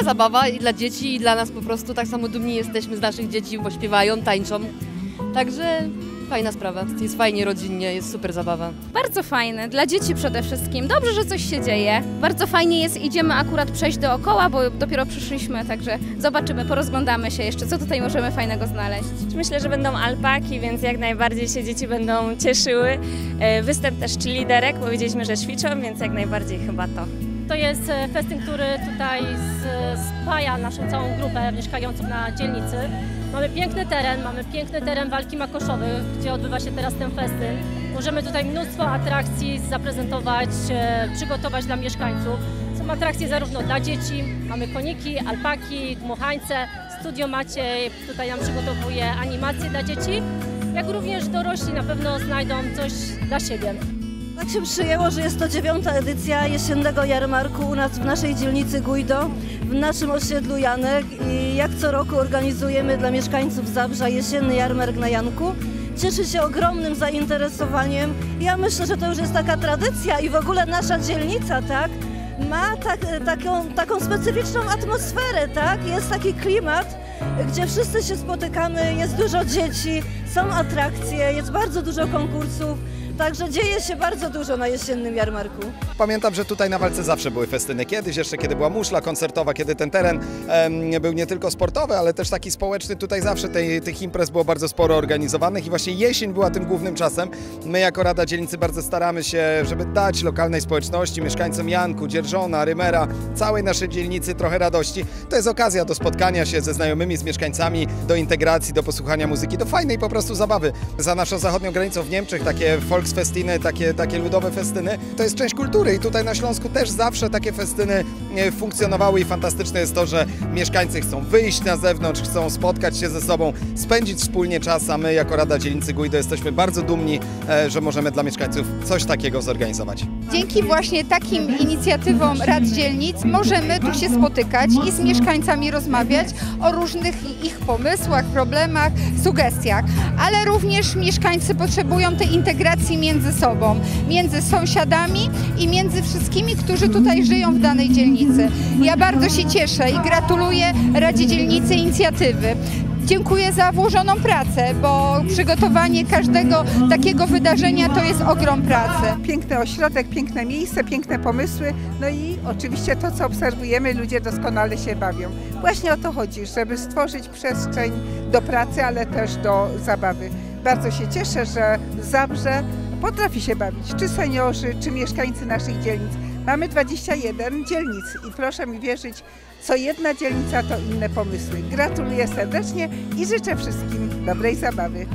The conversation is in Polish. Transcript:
fajna zabawa i dla dzieci, i dla nas po prostu. Tak samo dumni jesteśmy z naszych dzieci, bo śpiewają, tańczą. Także fajna sprawa. Jest fajnie rodzinnie, jest super zabawa. Bardzo fajne, dla dzieci przede wszystkim. Dobrze, że coś się dzieje. Bardzo fajnie jest, idziemy akurat przejść dookoła, bo dopiero przyszliśmy, także zobaczymy, porozglądamy się jeszcze, co tutaj możemy fajnego znaleźć. Myślę, że będą alpaki, więc jak najbardziej się dzieci będą cieszyły. E, Występ też liderek, powiedzieliśmy, że ćwiczą, więc jak najbardziej chyba to. To jest e, festyn, który tutaj spaja naszą całą grupę mieszkającą na dzielnicy. Mamy piękny teren, mamy piękny teren walki makoszowych, gdzie odbywa się teraz ten festyn. Możemy tutaj mnóstwo atrakcji zaprezentować, e, przygotować dla mieszkańców. Są atrakcje zarówno dla dzieci, mamy koniki, alpaki, dmuchańce. Studio Maciej tutaj nam przygotowuje animacje dla dzieci, jak również dorośli na pewno znajdą coś dla siebie. Tak się przyjęło, że jest to dziewiąta edycja jesiennego jarmarku u nas w naszej dzielnicy Gujdo, w naszym osiedlu Janek i jak co roku organizujemy dla mieszkańców Zabrza jesienny jarmark na Janku. Cieszy się ogromnym zainteresowaniem. Ja myślę, że to już jest taka tradycja i w ogóle nasza dzielnica, tak? Ma tak, taką, taką specyficzną atmosferę, tak? Jest taki klimat, gdzie wszyscy się spotykamy, jest dużo dzieci, są atrakcje, jest bardzo dużo konkursów. Także dzieje się bardzo dużo na jesiennym jarmarku. Pamiętam, że tutaj na walce zawsze były festyny. Kiedyś jeszcze, kiedy była muszla koncertowa, kiedy ten teren em, był nie tylko sportowy, ale też taki społeczny, tutaj zawsze tej, tych imprez było bardzo sporo organizowanych i właśnie jesień była tym głównym czasem. My jako Rada Dzielnicy bardzo staramy się, żeby dać lokalnej społeczności, mieszkańcom Janku, Dzierżona, Rymera, całej naszej dzielnicy trochę radości. To jest okazja do spotkania się ze znajomymi, z mieszkańcami, do integracji, do posłuchania muzyki, do fajnej po prostu zabawy. Za naszą zachodnią granicą w Niemczech takie Volksfestiny, takie, takie ludowe festyny, to jest część kultury i tutaj na Śląsku też zawsze takie festyny e, funkcjonowały i fantastyczne jest to, że mieszkańcy chcą wyjść na zewnątrz, chcą spotkać się ze sobą, spędzić wspólnie czas, a my jako Rada Dzielnicy Gujdo jesteśmy bardzo dumni, e, że możemy dla mieszkańców coś takiego zorganizować. Dzięki właśnie takim inicjatywom rad dzielnic możemy tu się spotykać i z mieszkańcami rozmawiać o różnych ich pomysłach, problemach, sugestiach, ale również mieszkańcy potrzebują tej integracji między sobą, między sąsiadami i między wszystkimi, którzy tutaj żyją w danej dzielnicy. Ja bardzo się cieszę i gratuluję Radzie Dzielnicy inicjatywy. Dziękuję za włożoną pracę, bo przygotowanie każdego takiego wydarzenia to jest ogrom pracy. Piękny ośrodek, piękne miejsce, piękne pomysły, no i oczywiście to, co obserwujemy, ludzie doskonale się bawią. Właśnie o to chodzi, żeby stworzyć przestrzeń do pracy, ale też do zabawy. Bardzo się cieszę, że Zabrze potrafi się bawić, czy seniorzy, czy mieszkańcy naszych dzielnic. Mamy 21 dzielnic i proszę mi wierzyć, co jedna dzielnica to inne pomysły. Gratuluję serdecznie i życzę wszystkim dobrej zabawy.